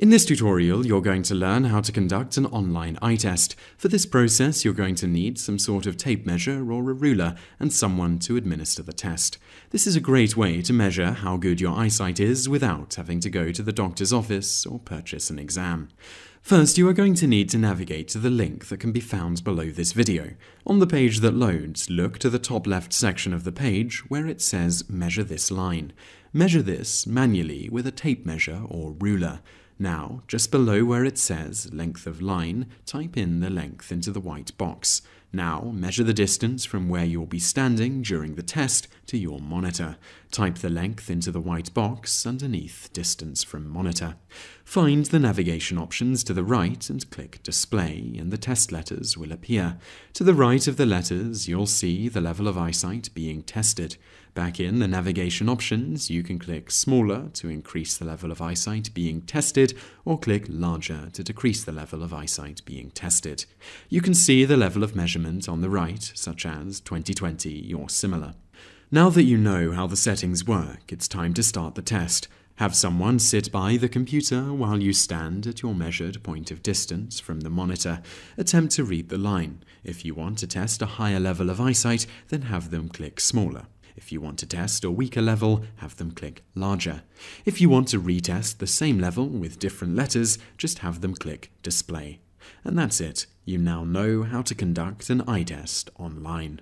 In this tutorial, you're going to learn how to conduct an online eye test. For this process, you're going to need some sort of tape measure or a ruler and someone to administer the test. This is a great way to measure how good your eyesight is without having to go to the doctor's office or purchase an exam. First, you are going to need to navigate to the link that can be found below this video. On the page that loads, look to the top left section of the page where it says Measure this line. Measure this manually with a tape measure or ruler. Now, just below where it says length of line, type in the length into the white box. Now, measure the distance from where you'll be standing during the test to your monitor. Type the length into the white box underneath distance from monitor. Find the navigation options to the right and click Display, and the test letters will appear. To the right of the letters, you'll see the level of eyesight being tested. Back in the navigation options, you can click Smaller to increase the level of eyesight being tested, or click Larger to decrease the level of eyesight being tested. You can see the level of measurement on the right, such as 2020 or similar. Now that you know how the settings work, it's time to start the test. Have someone sit by the computer while you stand at your measured point of distance from the monitor. Attempt to read the line. If you want to test a higher level of eyesight, then have them click smaller. If you want to test a weaker level, have them click larger. If you want to retest the same level with different letters, just have them click display. And that's it. You now know how to conduct an eye test online.